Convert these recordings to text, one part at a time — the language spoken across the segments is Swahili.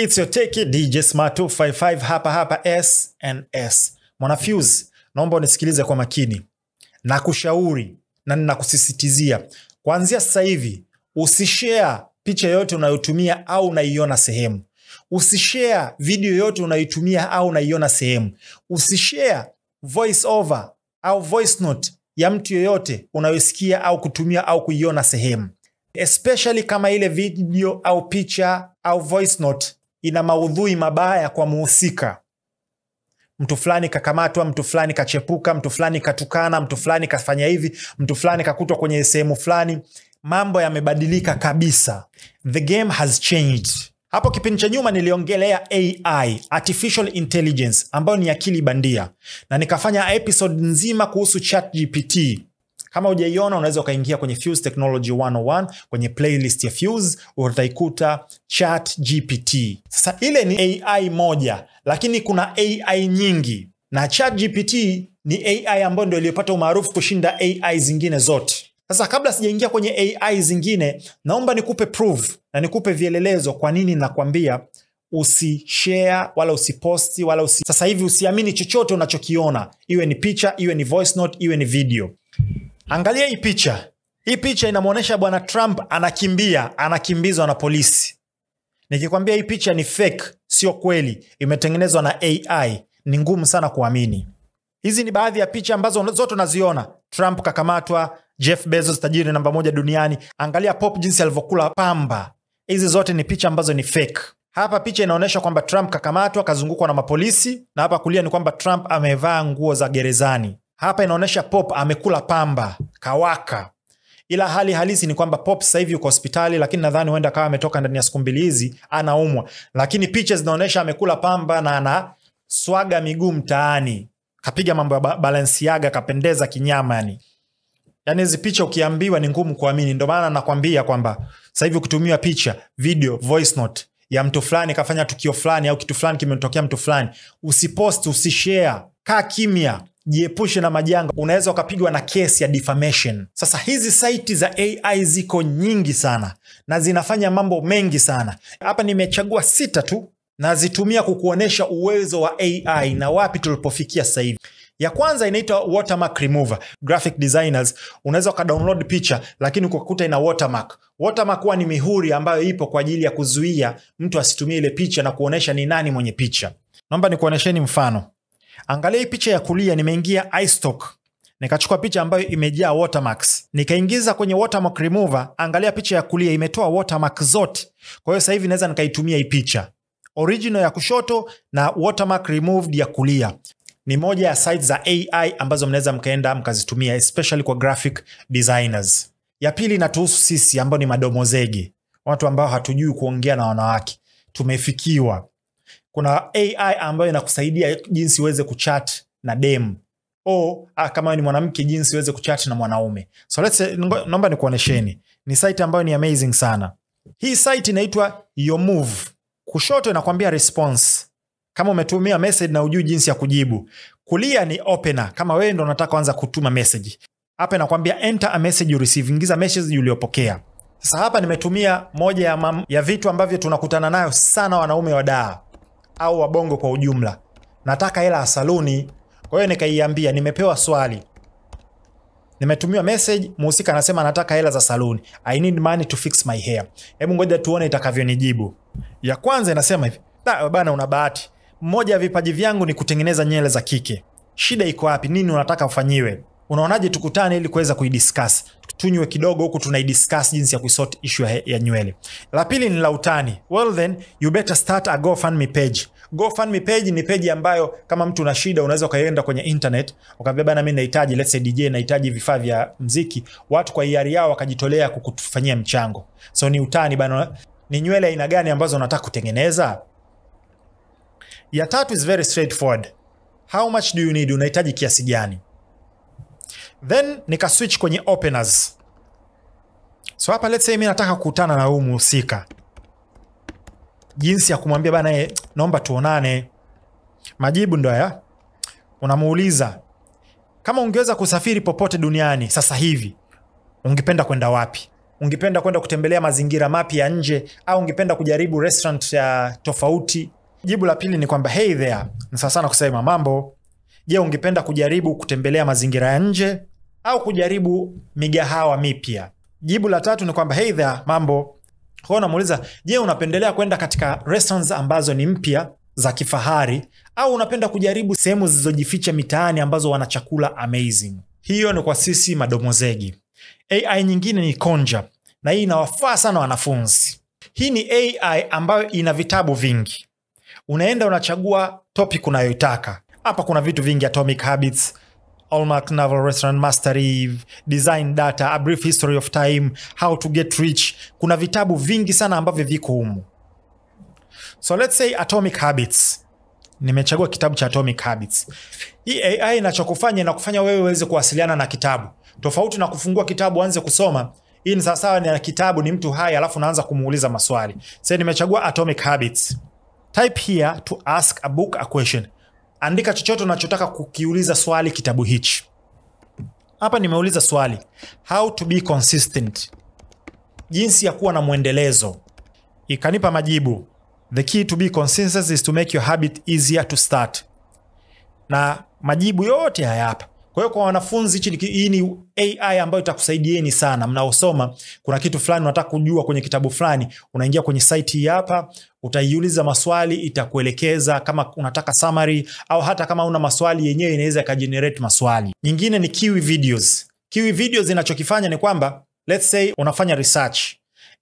It's your take it, DJ Smart 255 hapa hapa SNS. Mwanafuse, naomba unisikilize kwa makini. Nakushauri na ninakusisitizia kuanzia sasa hivi usishare picha yoyote unayotumia au unaiona sehemu. Usishare video yoyote unayotumia au unaiona sehemu. Usishare voice over au voice note ya mtu yoyote unayosikia au kutumia au kuiona sehemu, especially kama ile video au picha au voice note ina maudhui mabaya kwa muhusika. Mtu fulani kakamatwa, mtu fulani kachepuka, mtu fulani katukana, mtu fulani kafanya hivi, mtu fulani kakutwa kwenye sehemu fulani. Mambo yamebadilika kabisa, the game has changed. Hapo kipindi cha nyuma niliongelea AI, artificial intelligence, ambayo ni akili bandia, na nikafanya episode nzima kuhusu ChatGPT. Kama hujaiona unaweza ukaingia kwenye Fuse Technology 101 kwenye playlist ya Fuse utaikuta Chat GPT. Sasa ile ni AI moja, lakini kuna AI nyingi, na Chat GPT ni AI ambayo ndio iliyopata umaarufu kushinda AI zingine zote. Sasa kabla sijaingia kwenye AI zingine, naomba nikupe proof na nikupe vielelezo kwa nini nakwambia usishare wala usiposti wala usi... Sasa hivi usiamini chochote unachokiona, iwe ni picha, iwe ni voice note, iwe ni video. Angalia hii picha. Hii picha inamwonyesha bwana Trump anakimbia, anakimbizwa na polisi. Nikikwambia hii picha ni fake, sio kweli, imetengenezwa na AI, ni ngumu sana kuamini. Hizi ni baadhi ya picha ambazo zote unaziona. Trump kakamatwa, Jeff Bezos tajiri namba moja duniani. Angalia Pop jinsi alivyokula pamba. Hizi zote ni picha ambazo ni fake. Hapa picha inaonyesha kwamba Trump kakamatwa, kazungukwa na mapolisi, na hapa kulia ni kwamba Trump amevaa nguo za gerezani. Hapa inaonyesha Pop amekula pamba, kawaka. Ila hali halisi ni kwamba Pop sasa hivi yuko hospitali, lakini nadhani huenda kawa ametoka ndani ya siku mbili hizi, anaumwa. Lakini picha zinaonyesha amekula pamba na ana swaga miguu mtaani, kapiga mambo ya Balenciaga, kapendeza kinyama yani. Yani hizi picha ukiambiwa ni ngumu kuamini. Ndio maana nakwambia kwamba sasa hivi ukitumiwa picha, video, voice note ya mtu fulani kafanya tukio fulani au kitu fulani kimetokea mtu fulani, usipost, usishare, kaa kimya, jiepushe na majanga. Unaweza ukapigwa na kesi ya defamation. Sasa hizi saiti za AI ziko nyingi sana na zinafanya mambo mengi sana. Hapa nimechagua sita tu nazitumia kukuonyesha uwezo wa AI na wapi tulipofikia sasa hivi. Ya kwanza inaitwa watermark remover. Graphic designers unaweza ukadownload picha lakini ukakuta ina watermark. Watermark huwa ni mihuri ambayo ipo kwa ajili ya kuzuia mtu asitumie ile picha na kuonyesha ni nani mwenye picha. Naomba nikuonyesheni mfano. Angalia hii picha ya kulia, nimeingia iStock nikachukua picha ambayo imejaa watermarks, nikaingiza kwenye watermark remover. Angalia picha ya kulia imetoa watermark zote. Kwa hiyo sasa hivi naweza nikaitumia hii picha original ya kushoto na watermark removed ya kulia ni moja ya sites za AI ambazo mnaweza mkaenda mkazitumia especially kwa graphic designers. Ya pili inatuhusu sisi ambao ni madomozege, watu ambao hatujui kuongea na wanawake. Tumefikiwa. Kuna AI ambayo inakusaidia jinsi uweze kuchat na dem o kama ni mwanamke jinsi uweze kuchat na mwanaume. So let's naomba nikuonesheni, ni site ambayo ni amazing sana. Hii site inaitwa Yomove. Kushoto inakwambia response kama umetumia message na ujui jinsi ya kujibu. Kulia ni opener, kama wewe ndo unataka kuanza kutuma message. Hapa inakwambia enter a message you receive, ingiza message uliopokea. Sasa hapa nimetumia moja ya, mam, ya vitu ambavyo tunakutana nayo sana wanaume wa daa au wabongo kwa ujumla. Nataka hela ya saluni, kwa hiyo nikaiambia, nimepewa swali, nimetumiwa message, muhusika anasema nataka hela za saluni, I need money to fix my hair. Hebu ngoja tuone itakavyonijibu. Ya kwanza inasema hivi, da bana, una bahati mmoja ya vipaji vyangu ni kutengeneza nywele za kike. Shida iko wapi? Nini unataka ufanyiwe? Unaonaje tukutane ili kuweza kuidiscuss, tunywe kidogo huku tunaidiscuss jinsi ya kuisort issue ya nywele. La pili ni la utani. Well then you better start a GoFundMe page. GoFundMe page ni page ambayo kama mtu una shida unaweza ukaenda kwenye internet ukamwambia bana, mimi nahitaji let's say DJ, nahitaji vifaa vya mziki, watu kwa hiari yao wakajitolea kukufanyia mchango. So ni utani bana, ni nywele aina gani ambazo unataka kutengeneza? Ya tatu is very straightforward. How much do you need? Unahitaji kiasi gani? Then nika switch kwenye openers. So hapa let's say mimi nataka kukutana na huyu mhusika, jinsi ya kumwambia bana, naomba tuonane. Majibu ndo haya. Unamuuliza kama ungeweza kusafiri popote duniani sasa hivi, ungependa kwenda wapi? ungependa kwenda kutembelea mazingira mapya ya nje au ungependa kujaribu restaurant ya tofauti jibu la pili ni kwamba hey there ni sawa sana kusema mambo je ungependa kujaribu kutembelea mazingira ya nje au kujaribu migahawa mipya jibu la tatu ni kwamba hey there mambo kwa hiyo namuuliza, je unapendelea kwenda katika restaurants ambazo ni mpya za kifahari au unapenda kujaribu sehemu zilizojificha mitaani ambazo wana chakula amazing? Hiyo ni kwa sisi madomozegi ai nyingine ni Konja na hii inawafaa sana wanafunzi. Hii ni ai ambayo ina vitabu vingi. Unaenda unachagua topic unayoitaka. Hapa kuna vitu vingi atomic habits Hallmark Naval Restaurant Mastery, Design Data, A Brief History of Time, How to Get Rich. Kuna vitabu vingi sana ambavyo viko humu. So let's say Atomic Habits. Nimechagua kitabu cha Atomic Habits. Hii AI inachokufanya inakufanya wewe uweze kuwasiliana na kitabu. Tofauti na kufungua kitabu uanze kusoma. Hii ni sawasawa na kitabu ni mtu hai alafu unaanza kumuuliza maswali. Sasa nimechagua Atomic Habits. Type here to ask a book a question andika chochote unachotaka kukiuliza swali kitabu hichi. Hapa nimeuliza swali. How to be consistent. Jinsi ya kuwa na mwendelezo. Ikanipa majibu. The key to be consistent is to make your habit easier to start. Na majibu yote haya hapa kwa hiyo kwa wanafunzi hichi hii ni ai ambayo itakusaidieni sana. Mnaosoma kuna kitu fulani unataka kujua kwenye kitabu fulani unaingia kwenye site hii hapa utaiuliza maswali itakuelekeza kama unataka summary au hata kama una maswali yenyewe inaweza ikagenerate maswali. Nyingine ni kiwi videos. Kiwi videos inachokifanya ni kwamba let's say unafanya research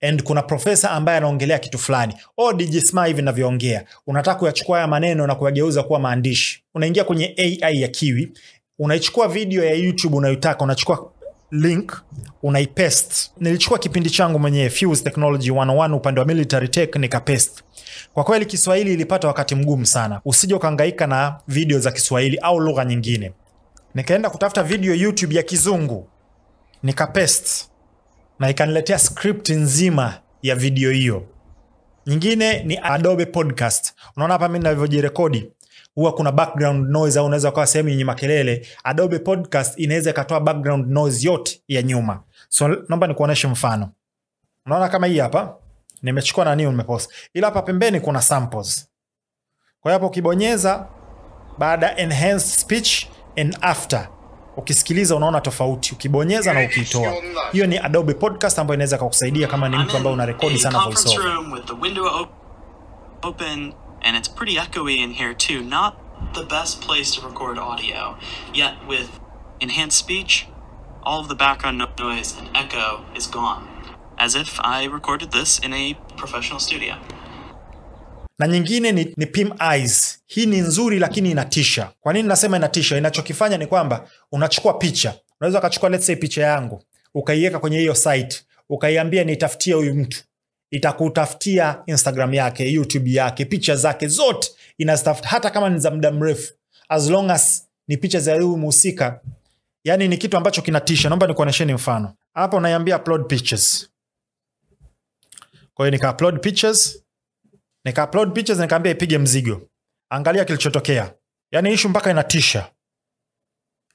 and kuna profesa ambaye anaongelea kitu fulani. O djsma hivi navyoongea unataka kuyachukua haya maneno na kuyageuza kuwa maandishi. Unaingia kwenye ai ya kiwi unaichukua video ya youtube unayotaka unachukua link unaipest. Nilichukua kipindi changu mwenyewe Fuse technology 101 upande wa military tech nikapest. Kwa kweli kiswahili ilipata wakati mgumu sana. Usije ukaangaika na video za kiswahili au lugha nyingine. Nikaenda kutafuta video youtube ya kizungu nikapest. Na ikaniletea script nzima ya video hiyo. Nyingine ni adobe podcast. Unaona hapa mi navyojirekodi huwa kuna background noise au unaweza ukawa sehemu yenye makelele adobe podcast inaweza ikatoa background noise yote ya nyuma. So naomba nikuoneshe mfano. Unaona kama hii hapa nimechukua nani nimepost. Ila hapa pembeni kuna samples. Kwa hiyo hapo ukibonyeza baada enhanced speech and after ukisikiliza unaona tofauti. Ukibonyeza na ukiitoa. Hiyo ni adobe podcast ambayo inaweza kakusaidia kama ni mtu ambaye unarekodi sana voiceover and it's pretty echoey in here too. Not the best place to record audio. Yet with enhanced speech, all of the background noise and echo is gone. As if I recorded this in a professional studio. na nyingine ni, ni pim eyes hii ni nzuri lakini inatisha kwa nini nasema inatisha inachokifanya ni kwamba unachukua picha unaweza ukachukua let's say picha yangu ukaiweka kwenye hiyo site ukaiambia nitafutie huyu mtu itakutafutia instagram yake youtube yake picha zake zote inazitafuta hata kama ni za muda mrefu. As long as ni picha za huyu mhusika yani ni kitu ambacho kinatisha. Naomba nikuonesheni mfano. Hapa unaiambia upload pictures. Kwa hiyo nika upload pictures nika upload pictures nikaambia ipige mzigo. Angalia kilichotokea. Yaani ishu mpaka inatisha.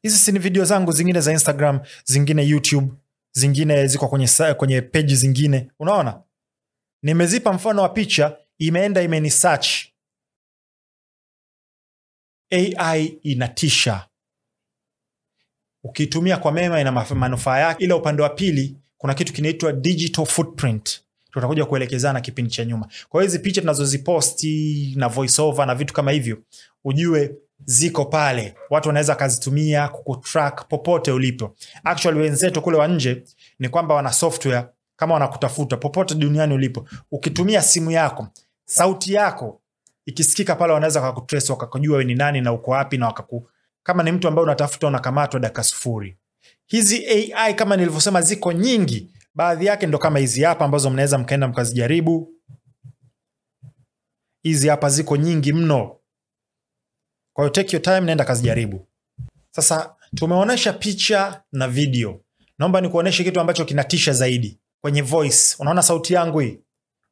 Hizi si ni video zangu zingine za instagram zingine youtube zingine ziko kwenye, kwenye peji zingine. Unaona nimezipa mfano wa picha imeenda imeni search ai inatisha. Ukiitumia kwa mema ina manufaa yake. Ila upande wa pili kuna kitu kinaitwa digital footprint. Tutakuja kuelekezana kipindi cha nyuma. Kwa hiyo hizi picha tunazoziposti na voiceover na vitu kama hivyo ujue ziko pale. Watu wanaweza kazitumia kukutrack popote ulipo. Actually wenzetu kule wa nje ni kwamba wana software kama wanakutafuta popote duniani ulipo ukitumia simu yako sauti yako ikisikika pale wanaweza wakakutrace wakakujua we ni nani na uko wapi na wakaku kama ni mtu ambaye unatafuta unakamatwa dakika sufuri. Hizi ai kama nilivyosema ziko nyingi. Baadhi yake ndo kama hizi hapa ambazo mnaweza mkaenda mkazijaribu. Hizi hapa ziko nyingi mno. Kwa hiyo take your time naenda kazijaribu. Sasa tumeonyesha picha na video. Naomba nikuonyeshe kitu ambacho kinatisha zaidi kwenye voice. Unaona sauti yangu hii?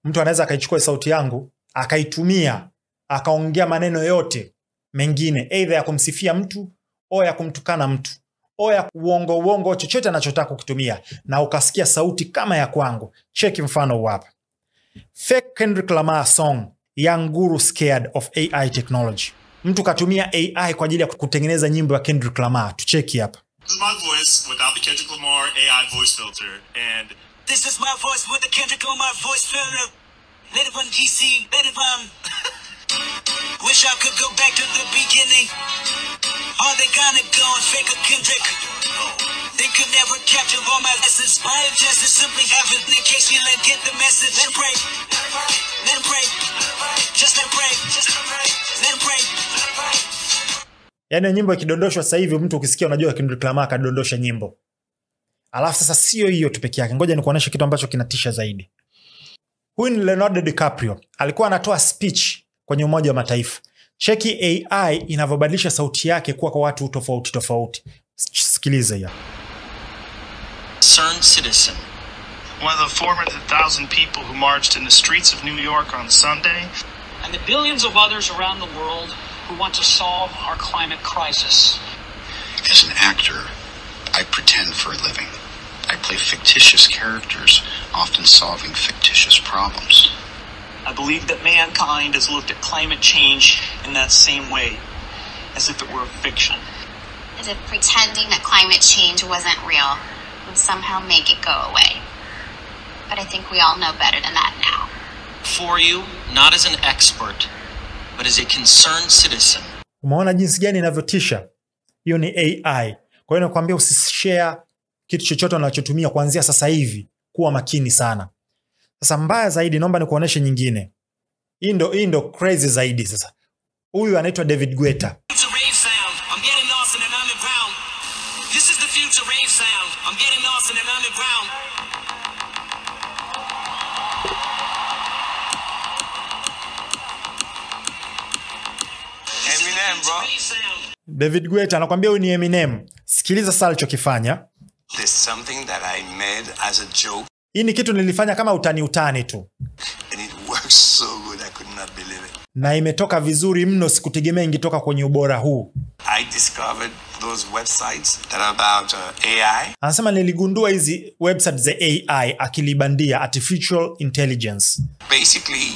Mtu anaweza akaichukua sauti yangu akaitumia akaongea maneno yote mengine eidha ya kumsifia mtu o ya kumtukana mtu oya uongo uongo chochote anachotaka kukitumia na ukasikia sauti kama ya kwangu. Cheki mfano huu hapa. Fake kendrick lamar song young guru scared of ai technology. Mtu katumia ai kwa ajili ya kutengeneza nyimbo ya kendrick lamar. Tucheki hapa. My voice without the Kendrick Lamar AI voice filter, and This is my voice with the Kendrick on my voice filler. Let it run DC, let it run. Wish I could go back to the beginning. Are they gonna go and fake a Kendrick? They could never capture all my lessons. My just is simply having in case you let get the message. Let break. Let break. Just let break. Let 'em break. yaani nyimbo ikidondoshwa sasa hivi mtu ukisikia unajua Kendrick Lamar akadondosha nyimbo alafu sasa sio hiyo tu peke yake. Ngoja nikuonyeshe kitu ambacho kinatisha zaidi. Huyu ni leonardo dicaprio. Alikuwa anatoa speech kwenye umoja wa mataifa. Cheki ai inavyobadilisha sauti yake kuwa kwa watu tofauti tofauti. Sikiliza hiyo. Concerned citizen. one of the 400,000 people who marched in the streets of New York on Sunday, and the billions of others around the world who want to solve our climate crisis. As an actor, I pretend for a living. I play fictitious characters, often solving fictitious problems. I believe that mankind has looked at climate change in that same way, as if it were a fiction. as if pretending that climate change wasn't real would somehow make it go away. But I think we all know better than that now. For you, not as an expert, but as a concerned citizen. umeona jinsi gani inavyotisha hiyo ni ai kwa hiyo nakwambia usishare kitu chochote unachotumia kuanzia sasa hivi kuwa makini sana. Sasa mbaya zaidi naomba nikuoneshe nyingine. Hii ndo hii ndo crazy zaidi sasa. Huyu anaitwa david underground. Eminem, bro. David Guetta anakwambia huyu ni eminem. Sikiliza sasa alichokifanya. There's something that I made as a joke, hii ni kitu nilifanya kama utani utani tu. And it works so good I could not believe it. na imetoka vizuri mno sikutegemea ingetoka kwenye ubora huu. I discovered those websites that are about uh, AI. anasema niligundua hizi website za ai akili bandia, artificial intelligence. Basically,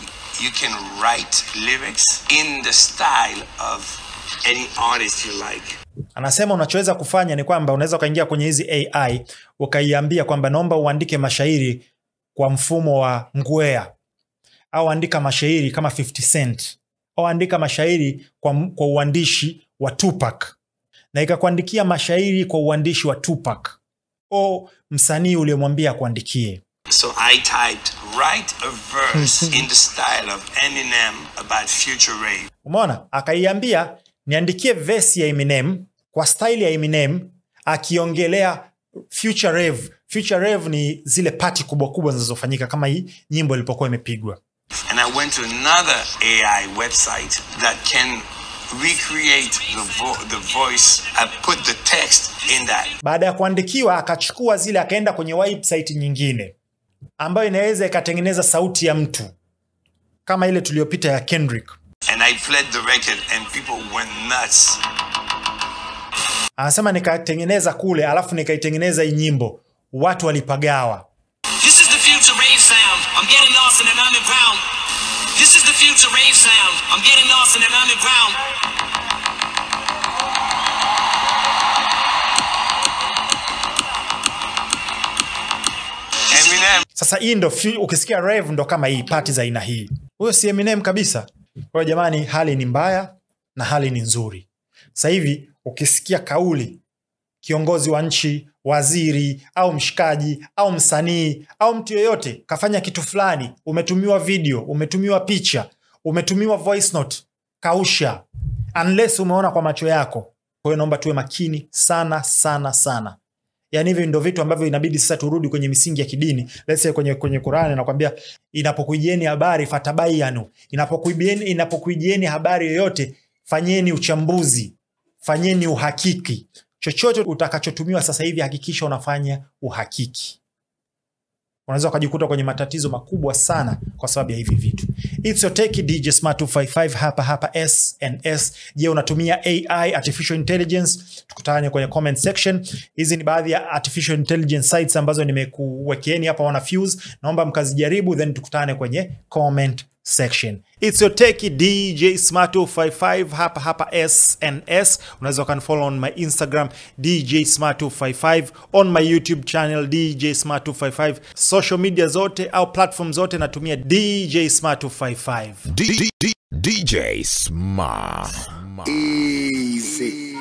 you can write lyrics in the style of any artist you like. anasema unachoweza kufanya ni kwamba unaweza ukaingia kwenye hizi ai ukaiambia kwamba naomba uandike mashairi kwa mfumo wa ngwea au andika mashairi kama 50 cent au andika mashairi kwa, kwa uandishi wa tupac na ikakuandikia mashairi kwa uandishi wa tupac o msanii uliomwambia akuandikie So I typed, write a verse in the style of Eminem about future rave. umeona akaiambia niandikie vesi ya eminem kwa staili ya eminem akiongelea future rave future rave ni zile pati kubwa kubwa zinazofanyika kama hii nyimbo ilipokuwa imepigwa And I went to another AI website that can recreate the, vo- the voice. I put the text in that. baada ya kuandikiwa akachukua zile akaenda kwenye website nyingine ambayo inaweza ikatengeneza sauti ya mtu kama ile tuliyopita ya kendrick And I played the record, and people went nuts. anasema nikatengeneza kule alafu nikaitengeneza hii nyimbo watu walipagawa This is the future rave sound. I'm getting lost in an underground. This is the future rave sound. I'm getting lost in an underground. Eminem, sasa hii ndo ukisikia rave ndo kama hii party za aina hii huyo si eminem kabisa kwa hiyo jamani hali ni mbaya na hali ni nzuri. Sasa hivi ukisikia kauli kiongozi wa nchi waziri au mshikaji au msanii au mtu yeyote kafanya kitu fulani umetumiwa video umetumiwa picha umetumiwa voice note kausha. Unless umeona kwa macho yako. Kwa hiyo naomba tuwe makini sana sana sana yaani hivi ndo vitu ambavyo inabidi sasa turudi kwenye misingi ya kidini. Say kwenye, kwenye qurani nakwambia inapokuijieni habari fatabayanu inapokuijieni habari yoyote fanyeni uchambuzi fanyeni uhakiki. Chochote utakachotumiwa sasa hivi hakikisha unafanya uhakiki. Unaweza ukajikuta kwenye matatizo makubwa sana kwa sababu ya hivi vitu It's DJ Smart 255 hapa hapa SNS. Je, unatumia AI artificial intelligence? Tukutane kwenye comment section. Hizi ni baadhi ya artificial intelligence sites ambazo nimekuwekeeni hapa wana Fuse. Naomba mkazijaribu then tukutane kwenye comment section. It's your techie DJ Smart 255 hapa hapa SNS. Unaweza ukanfollow on my Instagram DJ Smart 255, on my YouTube channel DJ Smart 255, social media zote au platform zote natumia DJ Smart 255. D- D- D- DJ Smart. Easy.